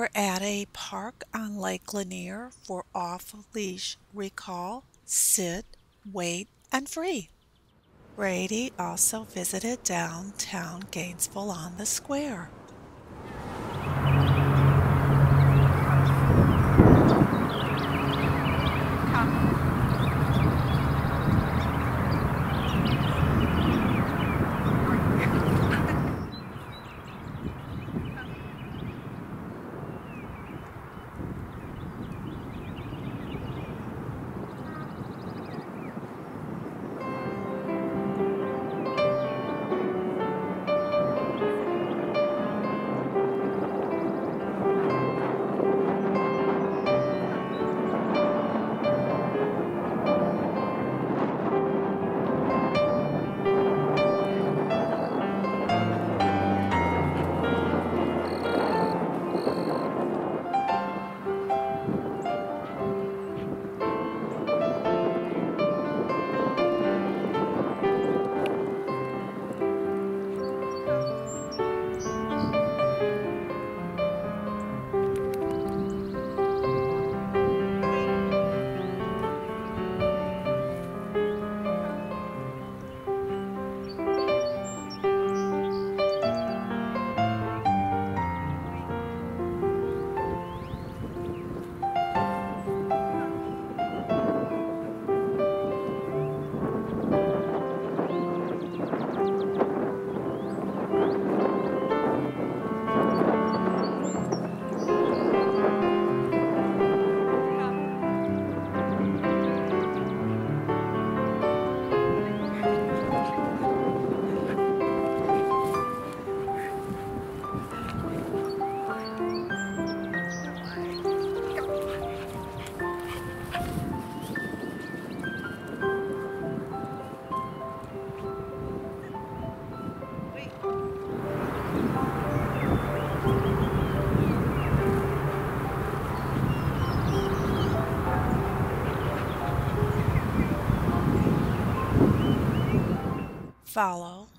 We're at a park on Lake Lanier for off-leash recall, sit, wait, and free. Brady also visited downtown Gainesville on the square. Follow